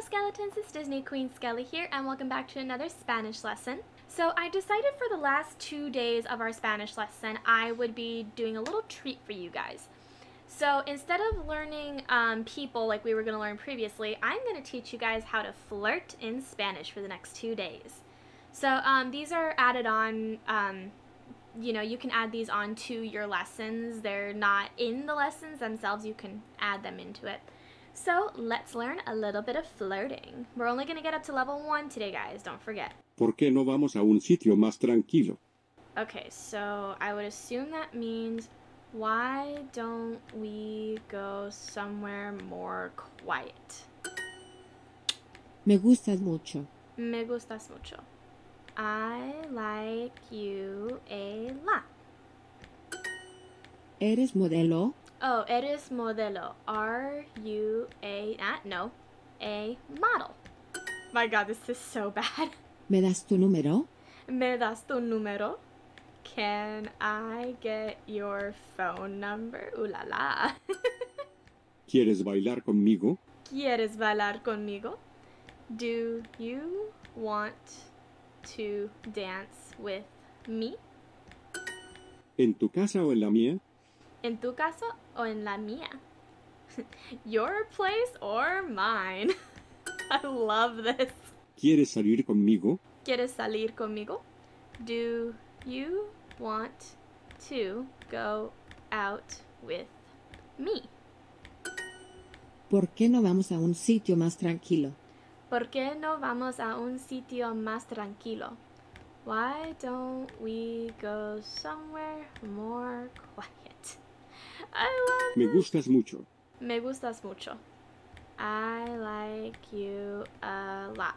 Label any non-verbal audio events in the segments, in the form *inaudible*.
Hello skeletons, it's Disney Queen Skelly here and welcome back to another Spanish lesson. So I decided for the last two days of our Spanish lesson I would be doing a little treat for you guys. So instead of learning um, people like we were going to learn previously, I'm going to teach you guys how to flirt in Spanish for the next two days. So um, these are added on, um, you know, you can add these on to your lessons. They're not in the lessons themselves, you can add them into it. So let's learn a little bit of flirting. We're only going to get up to level 1 today, guys, don't forget. ¿Por qué no vamos a un sitio más tranquilo? Okay, so I would assume that means why don't we go somewhere more quiet? Me gustas mucho. Me gustas mucho. I like you a lot. ¿Eres modelo? Oh, eres modelo. Are you a, ah, no, a model? My god, this is so bad. ¿Me das tu número? Me das tu número? Can I get your phone number? Ooh la la. *laughs* ¿Quieres bailar conmigo? ¿Quieres bailar conmigo? Do you want to dance with me? ¿En tu casa o en la mía? ¿En tu casa o en la mía? *laughs* Your place or mine? *laughs* I love this. ¿Quieres salir conmigo? ¿Quieres salir conmigo? Do you want to go out with me? ¿Por qué no vamos a un sitio más tranquilo? ¿Por qué no vamos a un sitio más tranquilo? Why don't we go somewhere more quiet? I love Me gustas mucho. Me gustas mucho. I like you a lot.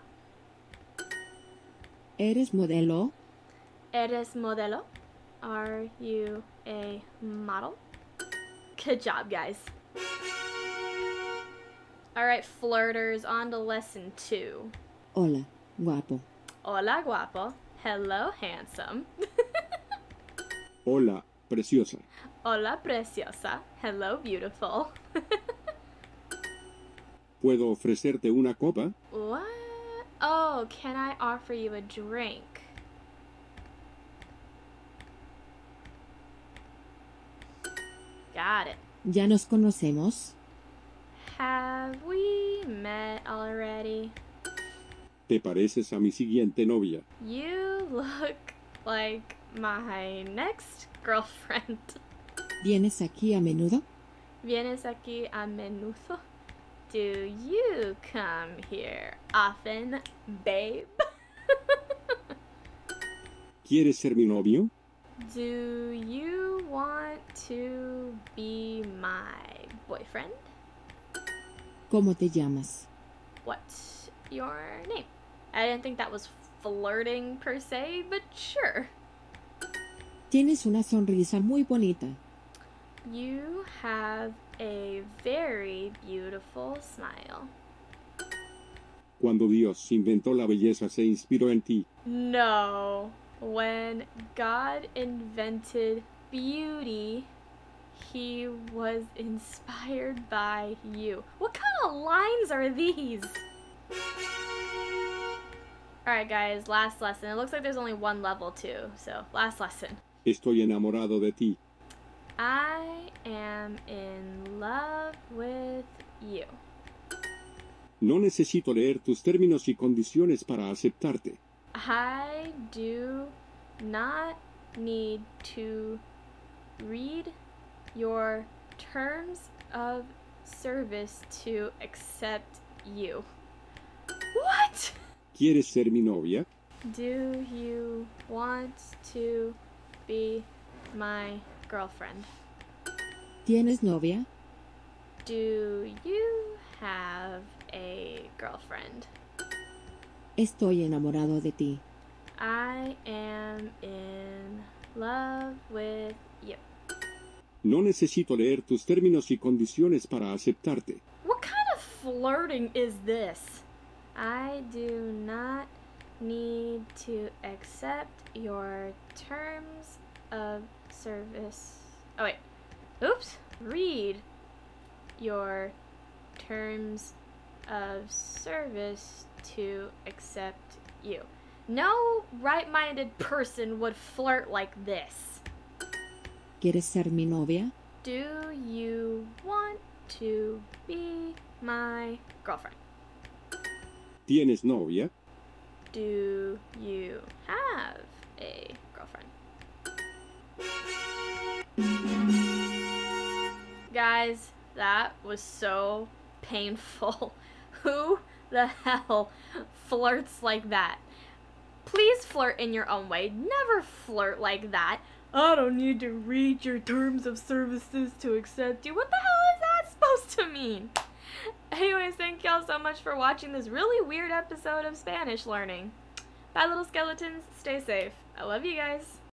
¿Eres modelo? Eres modelo? Are you a model? Good job, guys. Alright, flirters, on to lesson two. Hola, guapo. Hola, guapo. Hello, handsome. *laughs* Hola, preciosa. Hola, preciosa. Hello, beautiful. *laughs* ¿Puedo ofrecerte una copa? what? Oh, can I offer you a drink? Got it. ¿Ya nos conocemos? Have we met already? ¿Te pareces a mi siguiente novia? You look like my next girlfriend. *laughs* ¿Vienes aquí a menudo? ¿Vienes aquí a menudo? Do you come here often, babe? *laughs* ¿Quieres ser mi novio? Do you want to be my boyfriend? ¿Cómo te llamas? What's your name? I didn't think that was flirting per se, but sure. Tienes una sonrisa muy bonita. You have a very beautiful smile. Cuando Dios inventó la belleza se inspiró en ti. No. When God invented beauty, he was inspired by you. What kind of lines are these? Alright, guys, last lesson. It looks like there's only one level, too. So, last lesson. Estoy enamorado de ti. I am in love with you. No necesito leer tus términos y condiciones para aceptarte. I do not need to read your terms of service to accept you. What? ¿Quieres ser mi novia? Do you want to be my girlfriend? ¿Tienes novia? Do you have a girlfriend? Estoy enamorado de ti. I am in love with you. No necesito leer tus términos y condiciones para aceptarte. What kind of flirting is this? I do not need to accept your terms of service. Oh, wait. Oops. Read your terms of service to accept you. No right minded person would flirt like this. ¿Quieres ser mi novia? Do you want to be my girlfriend? ¿Tienes novia? Do you have a girlfriend? Guys, that was so painful. *laughs* Who the hell flirts like that? Please flirt in your own way. Never flirt like that. I don't need to read your terms of services to accept you. What the hell is that supposed to mean? Anyways, thank y'all so much for watching this really weird episode of Spanish learning. Bye, little skeletons. Stay safe. I love you guys.